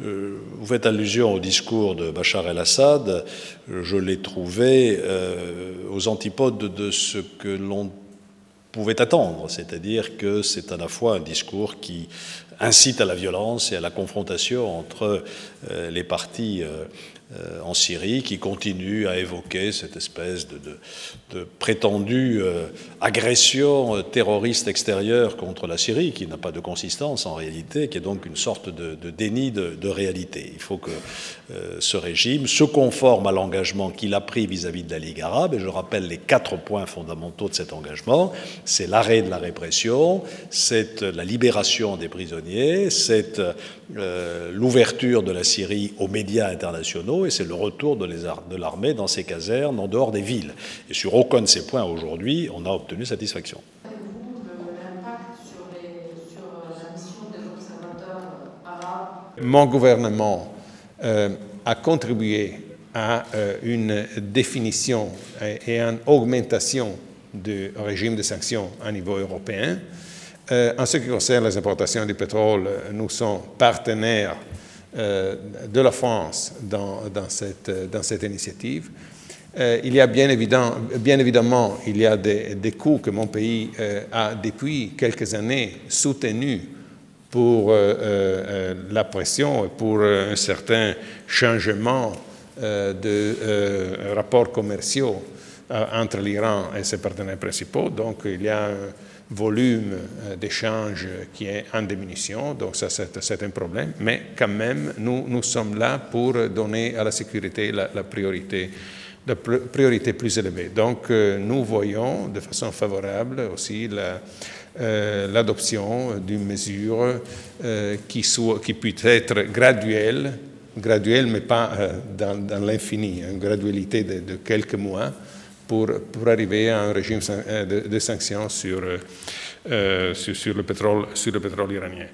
vous faites allusion au discours de Bachar el-Assad. Je l'ai trouvé aux antipodes de ce que l'on pouvait attendre, c'est-à-dire que c'est à la fois un discours qui incite à la violence et à la confrontation entre les partis euh, en Syrie, qui continue à évoquer cette espèce de, prétendue euh, agression euh, terroriste extérieure contre la Syrie, qui n'a pas de consistance en réalité, qui est donc une sorte de, déni de, réalité. Il faut que ce régime se conforme à l'engagement qu'il a pris vis-à-vis de la Ligue arabe, et je rappelle les quatre points fondamentaux de cet engagement. C'est l'arrêt de la répression, c'est la libération des prisonniers, c'est l'ouverture de la Syrie aux médias internationaux, et c'est le retour de l'armée dans ses casernes en dehors des villes. Et sur aucun de ces points aujourd'hui, on a obtenu satisfaction. Mon gouvernement euh, a contribué à euh, une définition et, à une augmentation du régime de sanctions à niveau européen. Euh, en ce qui concerne les importations du pétrole, nous sommes partenaires euh, de la France dans, cette, initiative. Euh, il y a bien, évidemment, il y a des, coûts que mon pays euh, a depuis quelques années soutenus pour la pression et pour un certain changement de rapports commerciaux entre l'Iran et ses partenaires principaux. Donc il y a volume euh, d'échange qui est en diminution, donc ça c'est un problème, mais quand même nous, sommes là pour donner à la sécurité la, priorité la priorité plus élevée. Donc euh, nous voyons de façon favorable aussi euh, l'adoption d'une mesure qui, soit, qui puisse être graduelle, graduelle mais pas dans, l'infini, une gradualité de, de quelques mois, pour, arriver à un régime euh, de, de sanctions sur, euh, sur, sur, le pétrole, sur le pétrole iranien.